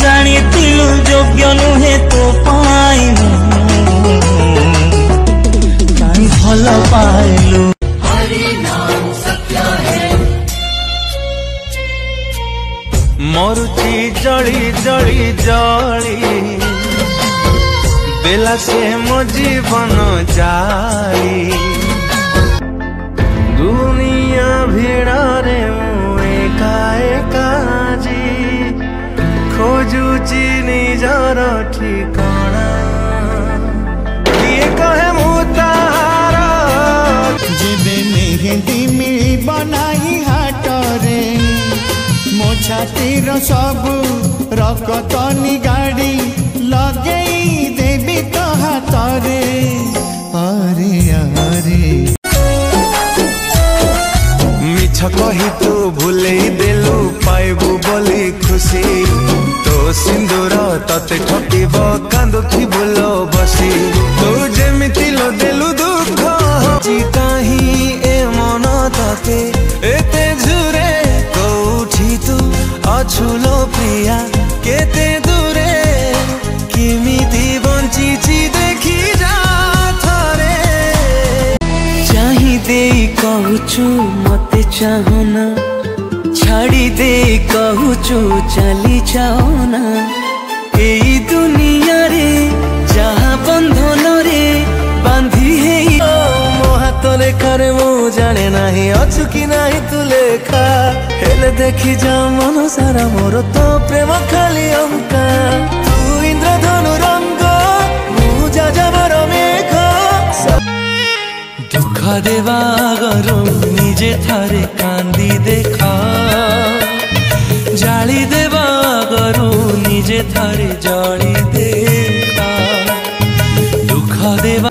ଜାଣି ଥିଲୁ ଯୋଗ୍ୟ ନୁହେଁ ତୋ ପାଇଁ କାହିଁ ଭଲ ପାଇଲୁ মরুচি জলি জলি জলি বেলা সে মো জীবন যাই দুনিয়া ভিড়রে মু একায় जीनी जारा ठिकाना ये कहे मुताहारा जेबे मेहंदी मिली बनाई हाटरे मो छातीर सब रकतनी गाड़ी लगे देवी तो हातरे अरे अरे कही तू भूले देलु पाइबु बोली खुशी ସିନ୍ଦୁର ତତେ ଠକିବ କାନ୍ଦୁଥିବୁଲ ବସି ତୁ ଯେମିତି ଲୋ ଦେଲୁ ଦୁଃଖ କାହିଁ ଏ ମନ ତତେ ଏତେ ଝୁରେ କୋଉଠି ତୁ ଅଛୁ ଲୋ ପ୍ରିୟା କେତେ ଦୂରେ କେମିତି ବଞ୍ଚିଛି ଦେଖି ଯା ଥରେ ଚାହିଁ ଦେଇ କହୁଛୁ ମତେ ଚାହୁଁନା ছাড়ি দে কহুচু চালি যাও না এই দুনিয়ারে যাহা বন্ধনরে বান্ধি হেই মো হাত রেখারে মু জানে নাহি অছু কি নাহি তু লেখা হেলে দেখি যা মন সারা মোর তো প্রেম খালি অঙ্কা দেখা দেবা গরম নিজে থারে কান্দি দেখ थारी जानी देता दुख देवा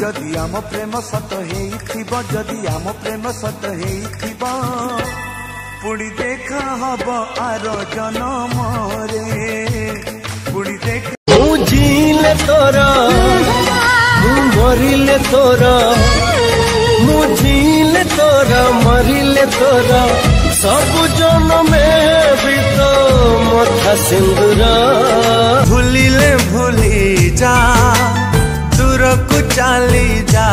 जदि आम प्रेम सत होदि आम प्रेम सत हो पुणी देखा हब आर जन्म रे पुणी देख मुझे तोर मरले तोर मुझे तोर मरिले तोरा सबु जन में बितो मथा सिंदूर भूलिले भूली जा दूर को चली जा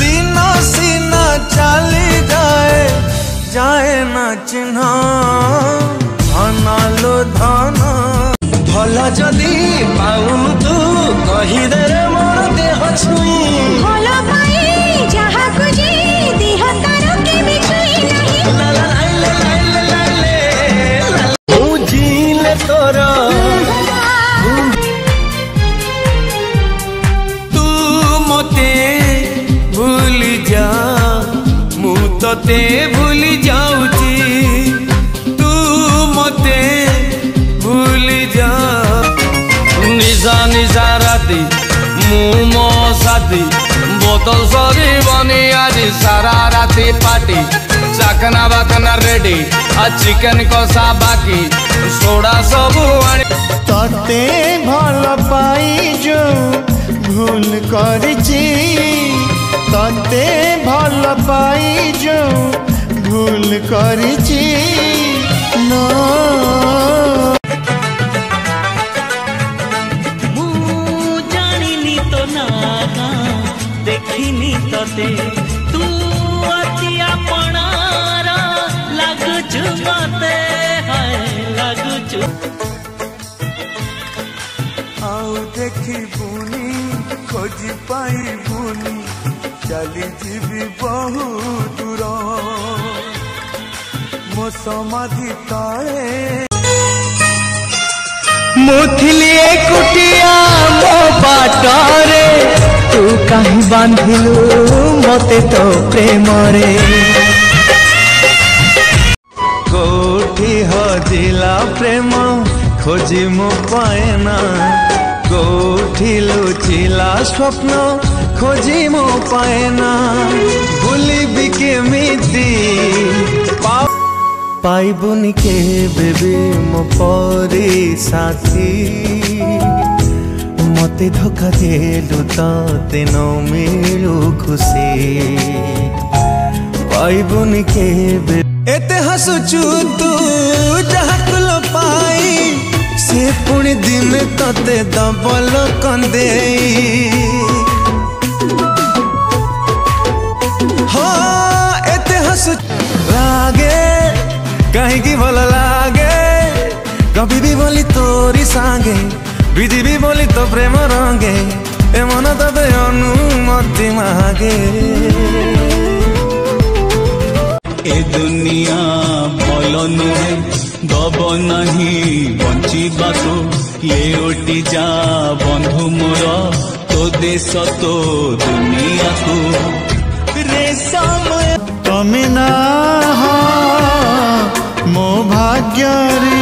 दिन सीना चली जाए जाए ना चिन्ह তোর তু মতে ভুলি যা মু তোতে ভুলি যাউছি তু মতে ভুলি যা নিজা নিজা রাতি মু মো সাথী বোতল সরিবনি আজ সারা রাতি পাটি चिकना बाकना रेडी आ चिकन कषा बाकी सोडा सब तते भल पाई जो भूल करची तते भल पाई जो भूल करची ଆଉ ଦେଖିବୁନି ଖୋଜି ପାଇବୁନି ଚାଲିଯିବି ବହୁ ଦୂର ମୋ ସମାଧି ତଳେ ମୁଁ ଥିଲି ଏକୁଟିଆ ମୋ ବାଟରେ ତୁ କାହିଁ ବାନ୍ଧିଲୁ ମୋତେ ତୋ ପ୍ରେମରେ ଖୋଜିଲା ପ୍ରେମ ଖୋଜି ମୁଁ ପାଏନା କୋଉଠି ଲୁଚିଲା ସ୍ୱପ୍ନ ଖୋଜି ମୁଁ ପାଏନା ଭୁଲିବି କେମିତି ପାଇବୁନି କେବେ ବି ମୋ ପରି ସାଥୀ মতে ধোকা দিলু তাতে ন মিলু খুশি পাই বোনকে এতে হাসুচু তু যাহাকু পাই সে পুনি দিন তোতে দবল কন্দেই হো এতে হাসু লাগে কাহিকি ভাল লাগে কবি বি বলি তোরি সাঙ্গে বিধিবি বলি তো প্রেম রঙে এমন তবে অনুমতি মাগে ए दुनिया भल नुहे दब ना बचा तो ये जा बंधु मोर तो देश तो दुनिया को रेशम मो भाग्य रे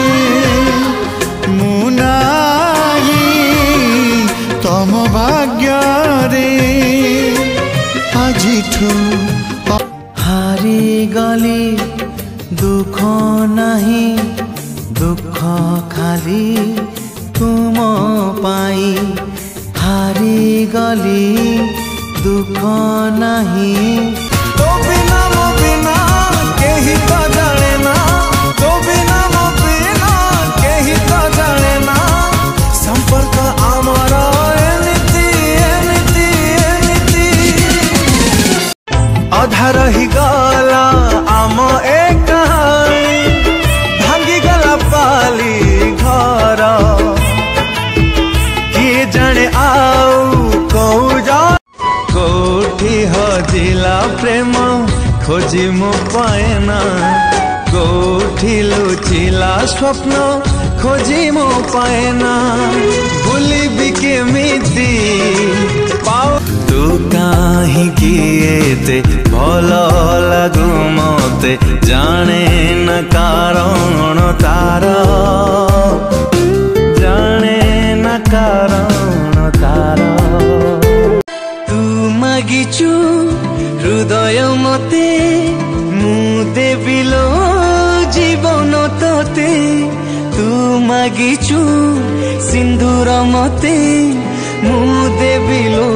নাহি দুঃখ খালি তুম পাই হারি গলি দুঃখ নাহি খোঁজি মো পায় না কোঠি লুচিলা স্বপ্ন খোঁজি মো পায় না ভুলিবি কেমিতি পাও তু কাহিকি এতে ভাল লাগু মতে জানে না কারণ তার জানে না কারণ নিচু হৃদয় মতে মু দেবিল জীবন ততে তু মাগিছু সিন্দুর মতে মু দেবিল